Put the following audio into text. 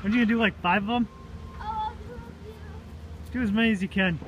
What Are you gonna do like five of them? Oh, do. Do as many as you can.